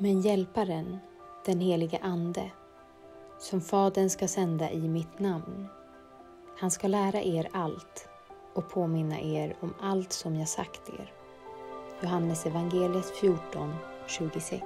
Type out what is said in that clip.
Men Hjälparen, den helige Ande, som Fadern ska sända i mitt namn, han ska lära er allt och påminna er om allt som jag sagt er. Johannes evangeliet 14, 26